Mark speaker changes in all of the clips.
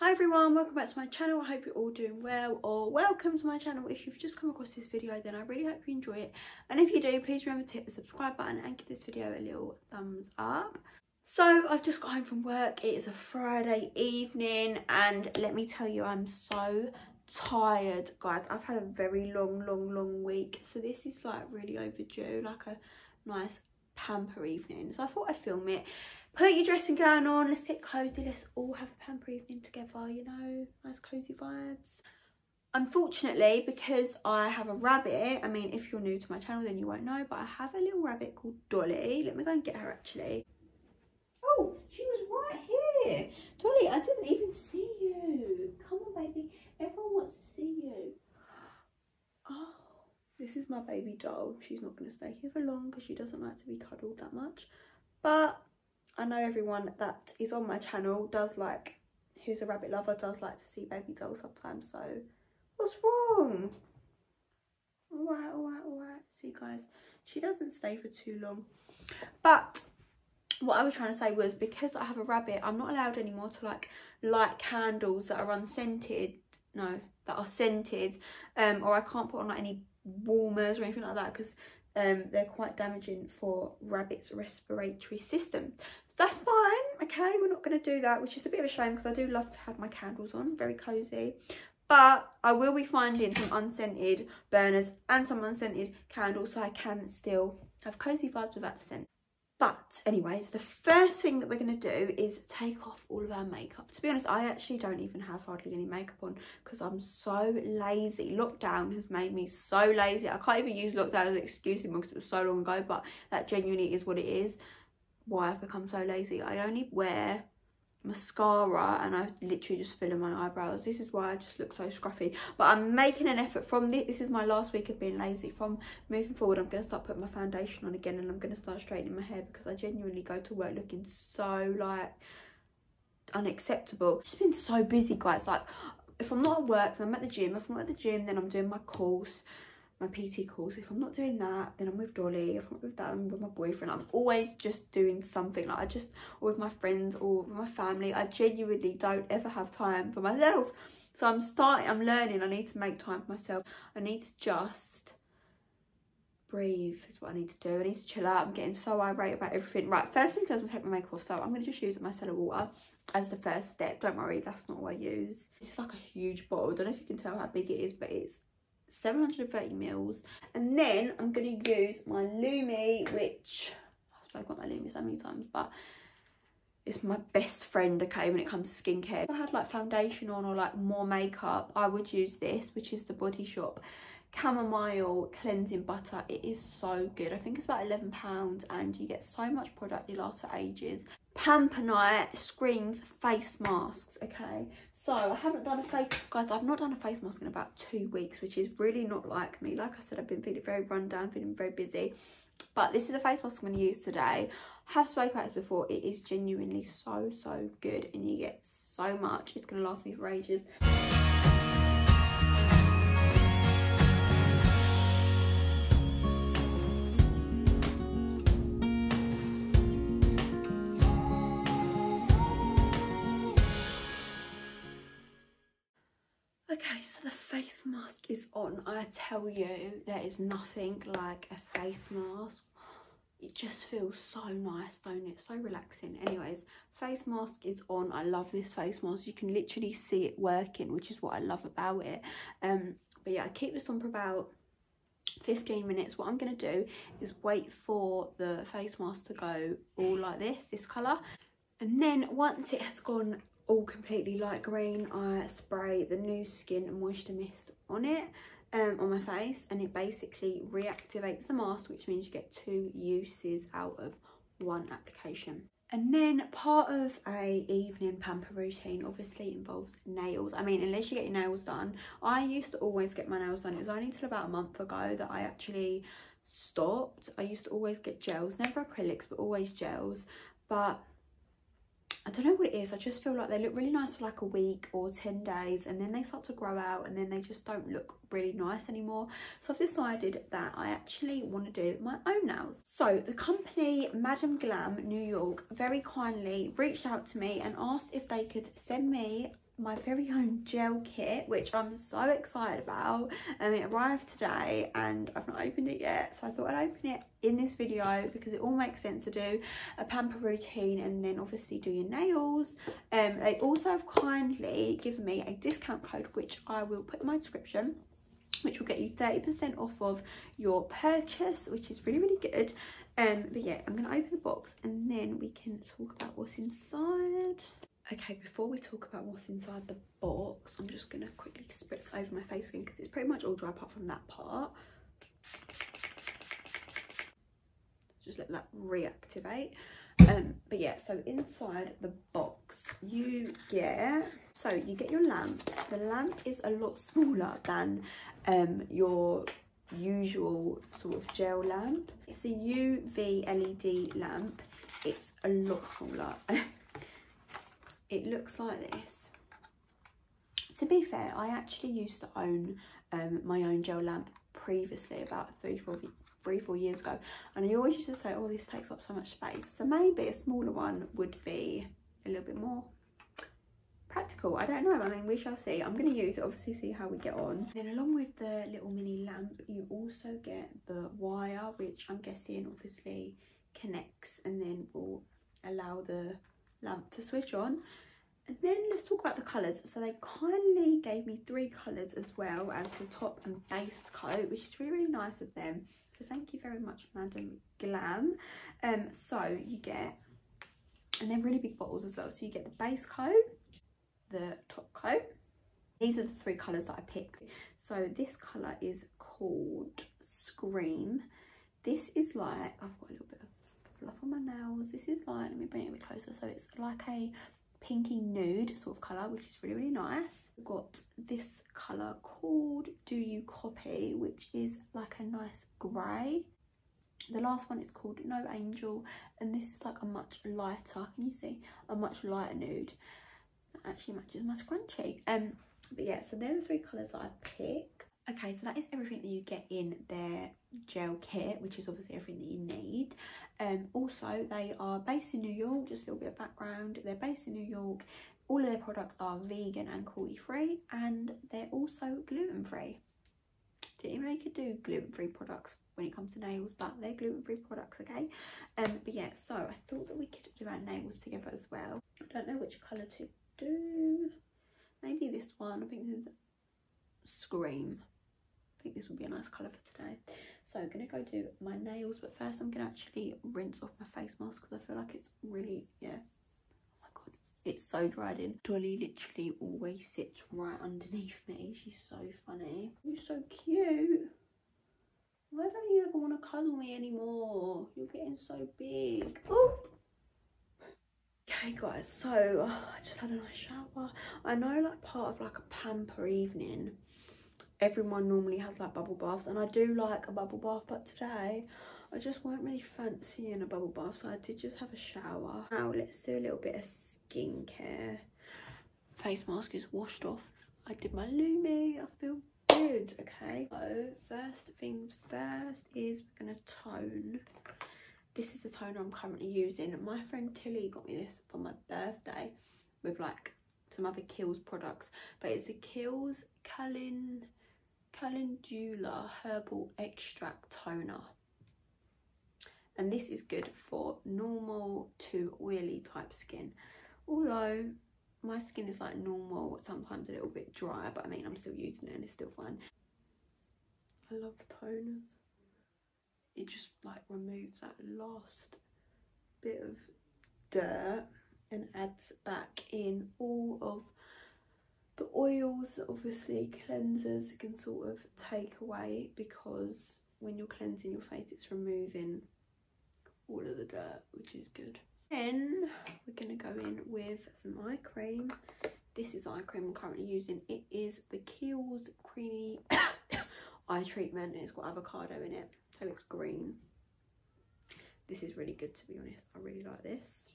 Speaker 1: Hi everyone, welcome back to my channel. I hope you're all doing well or welcome to my channel. If you've just come across this video then I really hope you enjoy it and if you do please remember to hit the subscribe button and give this video a little thumbs up. So I've just got home from work, it is a Friday evening and let me tell you I'm so tired guys. I've had a very long long long week so this is like really overdue like a nice pamper evening so I thought I'd film it put your dressing gown on let's get cozy let's all have a pamper evening together you know? Nice cozy vibes. Unfortunately because I have a rabbit I mean if you're new to my channel then you won't know but I have a little rabbit called Dolly. Let me go and get her actually. Oh she was right here. Dolly I didn't even see you. Come on baby. Everyone wants to see you. Oh this is my baby doll. She's not going to stay here for long because she doesn't like to be cuddled that much. But I know everyone that is on my channel does like, who's a rabbit lover, does like to see baby dolls sometimes. So, what's wrong? Alright, alright, alright. See guys, she doesn't stay for too long. But, what I was trying to say was because I have a rabbit, I'm not allowed anymore to like light candles that are unscented. No, that are scented. Um, or I can't put on like any warmers or anything like that because um, they're quite damaging for rabbits' respiratory system that's fine okay we're not going to do that which is a bit of a shame because i do love to have my candles on very cozy. But i will be finding some unscented burners and some unscented candles so i can still have cozy vibes without the scent. But anyways the first thing that we're going to do is take off all of our makeup. To be honest i actually don't even have hardly any makeup on because i'm so lazy. Lockdown has made me so lazy. I can't even use lockdown as an excuse anymore because it was so long ago but that genuinely is what it is why I've become so lazy. I only wear mascara and I literally just fill in my eyebrows. This is why I just look so scruffy. But I'm making an effort from this. This is my last week of being lazy. From moving forward, I'm going to start putting my foundation on again and I'm going to start straightening my hair because I genuinely go to work looking so like unacceptable. Just been so busy guys. Like if I'm not at work, then I'm at the gym. If I'm not at the gym, then I'm doing my course my PT course. If I'm not doing that, then I'm with Dolly. If I'm not with that, I'm with my boyfriend. I'm always just doing something. Like I just, or with my friends or with my family. I genuinely don't ever have time for myself. So I'm starting, I'm learning. I need to make time for myself. I need to just breathe is what I need to do. I need to chill out. I'm getting so irate about everything. Right, first thing first, I'm take my makeup off. So I'm going to just use my micellar water as the first step. Don't worry, that's not what I use. It's like a huge bottle. I don't know if you can tell how big it is, but it's 730 mils. And then i'm to use my lumi which i've spoken about my lumi so many times but it's my best friend okay when it comes to skincare. If i had like foundation on or like more makeup i would use this which is the body shop chamomile cleansing butter. It is so good. I think it's about 11 pounds and you get so much product it lasts for ages pamper night screams face masks okay so I haven't done a face, guys, I've not done a face mask in about two weeks, which is really not like me. Like I said, I've been feeling very run down, feeling very busy. But this is a face mask I'm going to use today. I have spoken about this before. It is genuinely so, so good. And you get so much. It's going to last me for ages. Is on. I tell you, there is nothing like a face mask. It just feels so nice, don't it? So relaxing. Anyways, face mask is on. I love this face mask. You can literally see it working, which is what I love about it. Um, but yeah, I keep this on for about 15 minutes what i'm going to do is wait for the face mask to go all like this this color and then once it has gone all completely light green. I spray the new skin moisture mist on it um, on my face and it basically reactivates the mask which means you get two uses out of one application. And then part of a evening pamper routine obviously involves nails. I mean unless you get your nails done i used to always get my nails done. It was only until about a month ago that i actually stopped. I used to always get gels never acrylics but always gels. But I don't know what it is. I just feel like they look really nice for like a week or 10 days and then they start to grow out and then they just don't look really nice anymore. So I've decided that I actually want to do my own nails. So the company Madam Glam New York very kindly reached out to me and asked if they could send me my very own gel kit which I'm so excited about and it arrived today and I've not opened it yet so I thought I'd open it in this video because it all makes sense to do a pamper routine and then obviously do your nails. Um they also have kindly given me a discount code which I will put in my description which will get you 30% off of your purchase which is really really good. Um but yeah i'm gonna open the box and then we can talk about what's inside okay before we talk about what's inside the box i'm just gonna quickly spritz over my face again because it's pretty much all dry apart from that part. Just let that reactivate. Um but yeah so inside the box you get so you get your lamp. The lamp is a lot smaller than um your usual sort of gel lamp. It's a uv led lamp. It's a lot smaller it looks like this. To be fair i actually used to own um, my own gel lamp previously about three four three four years ago and i always used to say oh this takes up so much space. So maybe a smaller one would be a little bit more practical. I don't know. I mean we shall see. I'm going to use it obviously see how we get on. Then along with the little mini lamp you also get the wire which i'm guessing obviously connects and then will allow the lamp to switch on. And then let's talk about the colors so they kindly gave me three colors as well as the top and base coat which is really really nice of them. So thank you very much madam glam. Um so you get and they're really big bottles as well. So you get the base coat the top coat. These are the three colors that i picked. So this color is called scream. This is like i've got a little bit of fluff on my nails. This is like let me bring it a bit closer. So it's like a pinky nude sort of color which is really really nice. We've got this color called do you copy which is like a nice gray the last one is called no angel and this is like a much lighter can you see? A much lighter nude. That actually matches my scrunchie. Um but yeah so they're the three colors that i picked okay so that is everything that you get in their gel kit which is obviously everything that you need. Um also they are based in new york just a little bit of background. They're based in new york. All of their products are vegan and cruelty free and they're also gluten free didn't even know you could do gluten free products when it comes to nails but they're gluten free products okay? Um but yeah so i thought that we could do our nails together as well. I don't know which color to do. Maybe this one. I think this is scream I think this would be a nice colour for today. So I'm going to go do my nails, but first I'm going to actually rinse off my face mask because I feel like it's really, yeah, oh my god, it's so dried in. Dolly literally always sits right underneath me. She's so funny. You're so cute. Why don't you ever want to cuddle me anymore? You're getting so big. Oh! Okay guys, so oh, I just had a nice shower. I know like part of like a pamper evening everyone normally has like bubble baths and I do like a bubble bath but today I just weren't really fancying a bubble bath so I did just have a shower. Now let's do a little bit of skincare. Face mask is washed off. I did my Lumi. I feel good, okay? So first things first is we're to tone. This is the toner I'm currently using. My friend Tilly got me this for my birthday with like some other Kiehl's products. But it's a Kiehl's Calin calendula herbal extract toner. And this is good for normal to oily type skin. Although my skin is like normal sometimes a little bit drier but i mean i'm still using it and it's still fine. I love toners. It just like removes that last bit of dirt and adds back in all of the oils obviously cleansers can sort of take away because when you're cleansing your face it's removing all of the dirt which is good. Then we're going to go in with some eye cream. This is eye cream i'm currently using. It is the Kiehl's creamy eye treatment and it's got avocado in it so it's green. This is really good to be honest. I really like this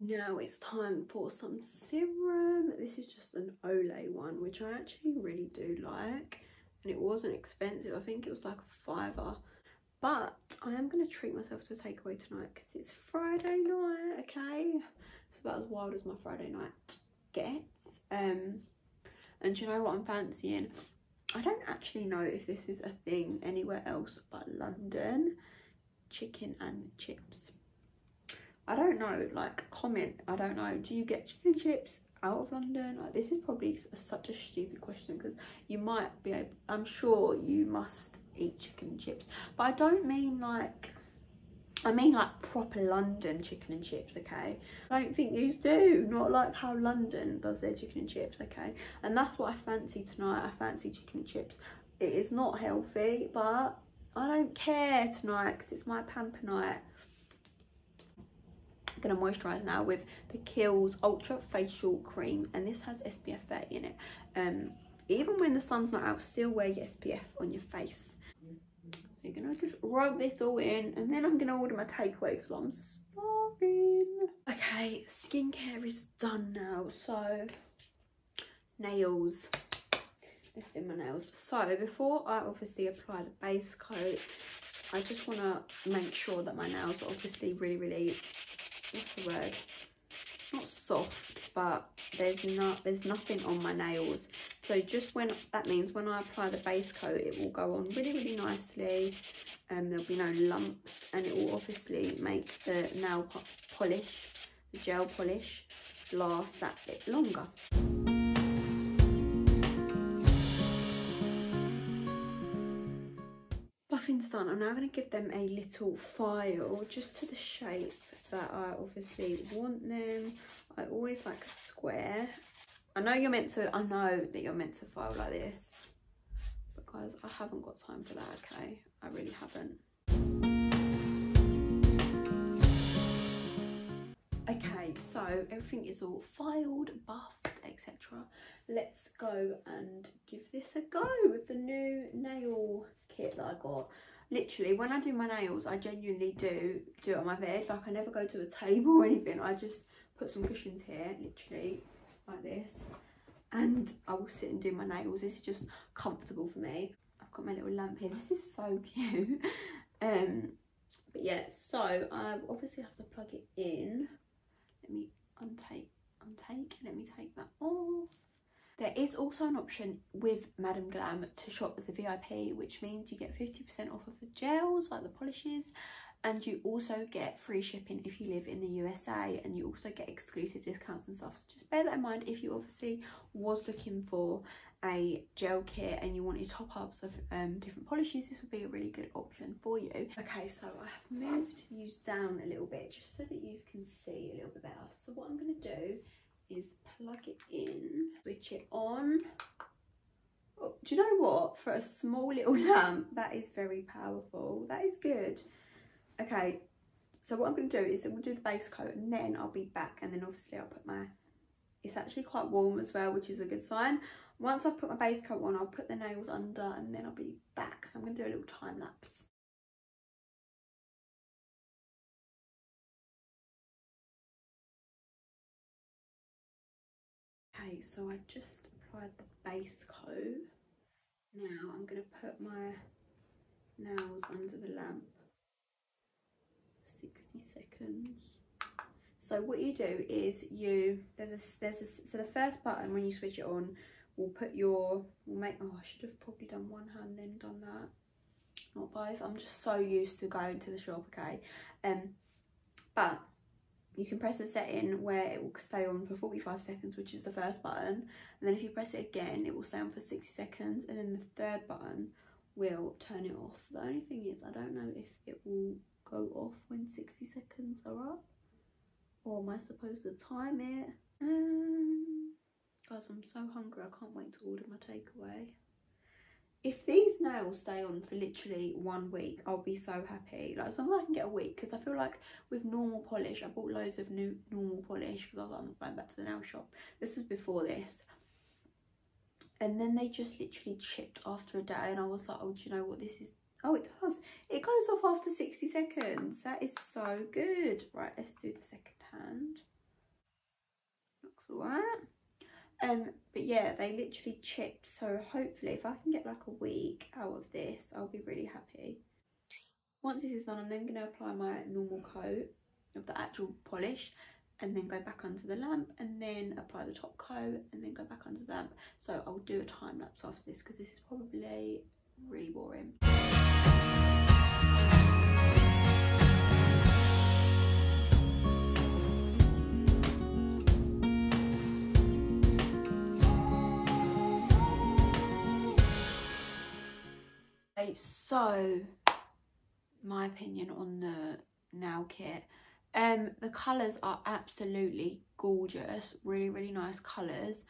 Speaker 1: now it's time for some serum. This is just an Olay one, which I actually really do like. And it wasn't expensive. I think it was like a fiver. But I am going to treat myself to a takeaway tonight because it's Friday night, okay? It's about as wild as my Friday night gets. Um, and you know what I'm fancying? I don't actually know if this is a thing anywhere else but London. Chicken and chips. I don't know, like comment, I don't know. Do you get chicken and chips out of London? Like this is probably such a stupid question because you might be able, I'm sure you must eat chicken and chips. But I don't mean like I mean like proper London chicken and chips, okay? I don't think you do, not like how London does their chicken and chips, okay? And that's what I fancy tonight, I fancy chicken and chips. It is not healthy, but I don't care tonight because it's my pamper night. I'm gonna moisturise now with the Kiehl's Ultra Facial Cream and this has SPF 30 in it. Um, even when the sun's not out, still wear your SPF on your face so you're gonna just rub this all in and then I'm gonna order my takeaway because I'm starving. Okay, skincare is done now. So nails. Let's do my nails. So before I obviously apply the base coat, I just want to make sure that my nails are obviously really, really, what's the word? Not soft, but there's not there's nothing on my nails. So just when that means when I apply the base coat it will go on really really nicely. And um, there'll be no lumps and it will obviously make the nail polish the gel polish last that bit longer I'm now going to give them a little file just to the shape that I obviously want them. I always like square. I know you're meant to, I know that you're meant to file like this. But guys, I haven't got time for that, okay? I really haven't. Okay, so everything is all filed, buffed, etc. Let's go and give this a go with the new nail kit that I got literally when I do my nails I genuinely do do it on my bed. Like I never go to a table or anything. I just put some cushions here literally like this. And I will sit and do my nails. This is just comfortable for me. I've got my little lamp here. This is so cute. Um but yeah so I obviously have to plug it in. Let me untake untake. Let me take that off there is also an option with Madam Glam to shop as a VIP, which means you get 50% off of the gels, like the polishes, and you also get free shipping if you live in the USA, and you also get exclusive discounts and stuff. So just bear that in mind if you obviously was looking for a gel kit and you wanted top-ups of um, different polishes, this would be a really good option for you. Okay, so I have moved views down a little bit just so that you can see a little bit better. So what I'm going to do is plug it in, switch it on. Oh, do you know what? For a small little lamp, that is very powerful. That is good. Okay, so what I'm going to do is we'll do the base coat and then I'll be back and then obviously I'll put my, it's actually quite warm as well, which is a good sign. Once I've put my base coat on, I'll put the nails under and then I'll be back. So I'm going to do a little time lapse. Okay, so I just applied the base coat. Now I'm going to put my nails under the lamp 60 seconds. So what you do is you, there's a, there's a, so the first button when you switch it on will put your, will make, oh I should have probably done one hand then done that, not both. I'm just so used to going to the shop, okay. Um, but you can press a setting where it will stay on for 45 seconds which is the first button. And then if you press it again it will stay on for 60 seconds. And then the third button will turn it off. The only thing is I don't know if it will go off when 60 seconds are up. Or am I supposed to time it? Um, guys I'm so hungry. I can't wait to order my takeaway if these nails stay on for literally one week i'll be so happy. Like as long as i can get a week because i feel like with normal polish i bought loads of new normal polish because i was like i'm going back to the nail shop. This was before this. And then they just literally chipped after a day and i was like oh do you know what? This is oh it does. It goes off after 60 seconds. That is so good. Right let's do the second hand. Looks all right um but yeah they literally chipped so hopefully if i can get like a week out of this i'll be really happy. Once this is done i'm then going to apply my normal coat of the actual polish and then go back under the lamp and then apply the top coat and then go back under the lamp. So I'll do a time lapse after this because this is probably really boring Okay, so my opinion on the nail kit. Um the colors are absolutely gorgeous. Really really nice colors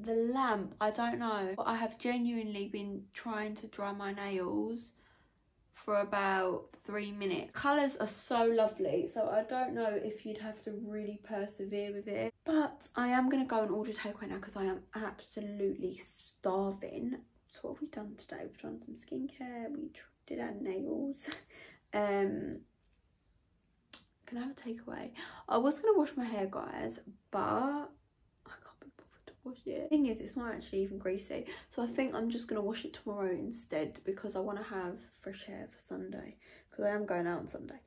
Speaker 1: the lamp i don't know. I have genuinely been trying to dry my nails for about three minutes. Colors are so lovely so i don't know if you'd have to really persevere with it. But i am going to go and order takeaway now because i am absolutely starving so what we've we done today we've done some skincare we did our nails um can I have a takeaway? I was to wash my hair, guys, but I can't be bothered to wash it. Thing is, it's not actually even greasy. So I think I'm just to wash it tomorrow instead because I want to have fresh hair for Sunday. Because I am going out on Sunday.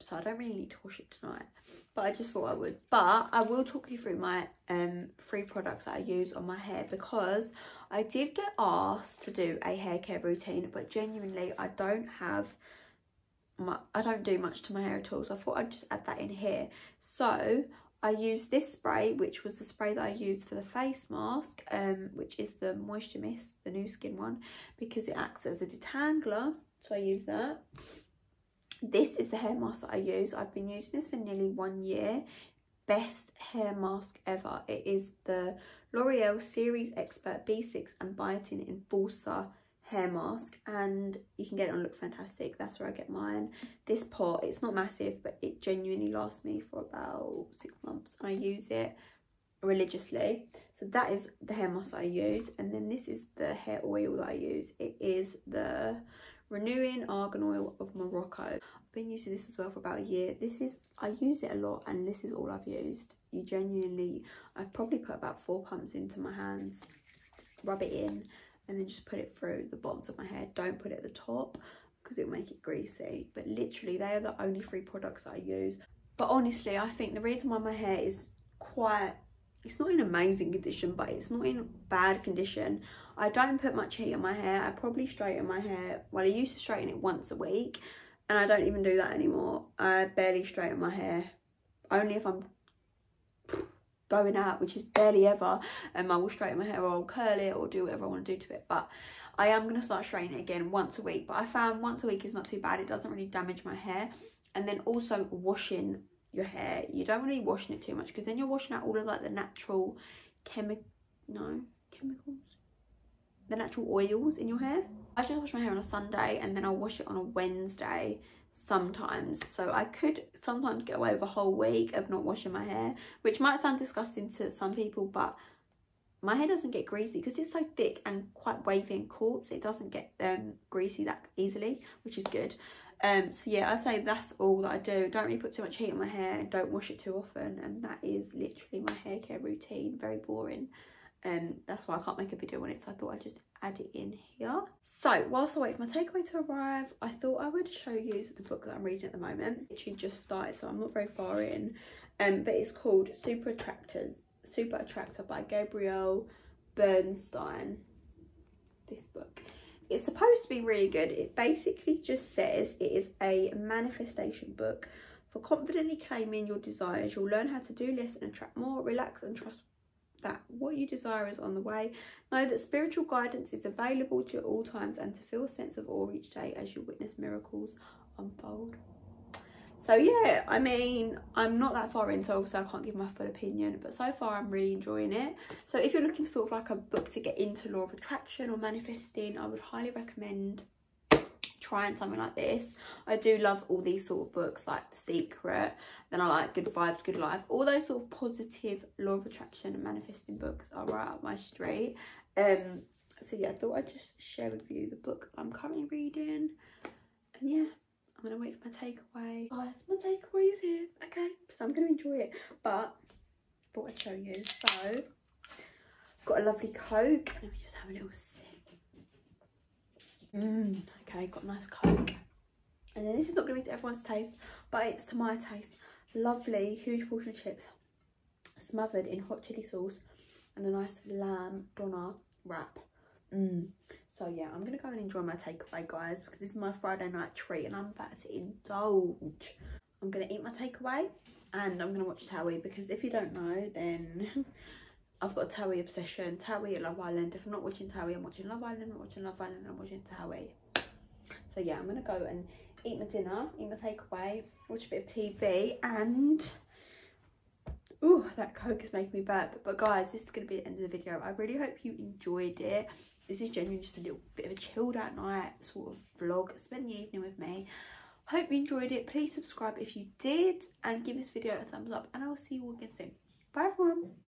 Speaker 1: So I don't really need to wash it tonight. But I just thought I would. But I will talk you through my um free products that I use on my hair because I did get asked to do a hair care routine. But genuinely, I don't have my, I don't do much to my hair at all so I thought I'd just add that in here so I used this spray which was the spray that I used for the face mask um, which is the moisture mist the new Skin one because it acts as a detangler so I use that this is the hair mask that I use I've been using this for nearly one year best hair mask ever it is the L'Oreal Series Expert B6 and Biotin Inforcer hair mask and you can get it on Look Fantastic. That's where I get mine. This pot, it's not massive, but it genuinely lasts me for about six months and I use it religiously. So that is the hair mask I use. And then this is the hair oil that I use. It is the Renewing Argan Oil of Morocco. Been using this as well for about a year. This is, I use it a lot and this is all I've used. You genuinely, I've probably put about four pumps into my hands, rub it in and then just put it through the bottoms of my hair. Don't put it at the top because it'll make it greasy. But literally, they are the only three products I use. But honestly, I think the reason why my hair is quite, it's not in amazing condition, but it's not in bad condition. I don't put much heat on my hair. I probably straighten my hair, well, I used to straighten it once a week. And I don't even do that anymore. I barely straighten my hair. Only if I'm going out, which is barely ever, and I will straighten my hair or I'll curl it or do whatever I want to do to it. But I am going to start straightening it again once a week. But I found once a week is not too bad. It doesn't really damage my hair. And then also washing your hair. You don't be washing it too much because then you're washing out all of like the natural chemical, no, chemicals? The natural oils in your hair. I just wash my hair on a Sunday and then I'll wash it on a Wednesday sometimes. So i could sometimes get away with a whole week of not washing my hair which might sound disgusting to some people but my hair doesn't get greasy because it's so thick and quite wavy and coarse it doesn't get um greasy that easily which is good. Um so yeah i'd say that's all that i do. Don't really put too much heat on my hair and don't wash it too often and that is literally my hair care routine. Very boring um, that's why I can't make a video on it so I thought I'd just add it in here. So whilst I wait for my takeaway to arrive I thought I would show you the book that I'm reading at the moment. It actually just started so I'm not very far in um, but it's called Super Attractors, Super Attractor by Gabrielle Bernstein. This book. It's supposed to be really good. It basically just says it is a manifestation book for confidently claiming your desires. You'll learn how to do less and attract more, relax and trust that what you desire is on the way. Know that spiritual guidance is available to you at all times and to feel a sense of awe each day as you witness miracles unfold. So yeah, I mean, I'm not that far into so I can't give my full opinion, but so far I'm really enjoying it. So if you're looking for sort of like a book to get into law of attraction or manifesting, I would highly recommend trying something like this. I do love all these sort of books like The Secret, then I like Good Vibes, Good Life. All those sort of positive law of attraction and manifesting books are right up my street. Um, so yeah, I thought I'd just share with you the book I'm currently reading. And yeah, I'm gonna wait for my takeaway. Oh, Guys, my takeaway is here, okay? So I'm gonna enjoy it, but thought I'd show you. So, got a lovely Coke. Let me just have a little Mmm, okay, got nice Coke. And then this is not going to be to everyone's taste, but it's to my taste. lovely huge portion of chips smothered in hot chili sauce and a nice lamb doner wrap. Mm. So yeah, I'm gonna go and enjoy my takeaway, guys, because this is my Friday night treat and I'm about to indulge. I'm gonna eat my takeaway and I'm gonna watch Towie because if you don't know, then I've got a Towie obsession. At Love Island. If I'm not watching Towie, I'm watching Love Island. I'm watching Love Island. I'm watching Towie. So yeah, I'm gonna go and eat my dinner, eat my takeaway, watch a bit of TV, and oh, that Coke is making me burp. But guys, this is gonna be the end of the video. I really hope you enjoyed it. This is genuinely just a little bit of a chilled out night sort of vlog. Spend the evening with me. Hope you enjoyed it. Please subscribe if you did and give this video a thumbs up and I will see you all again soon. Bye everyone.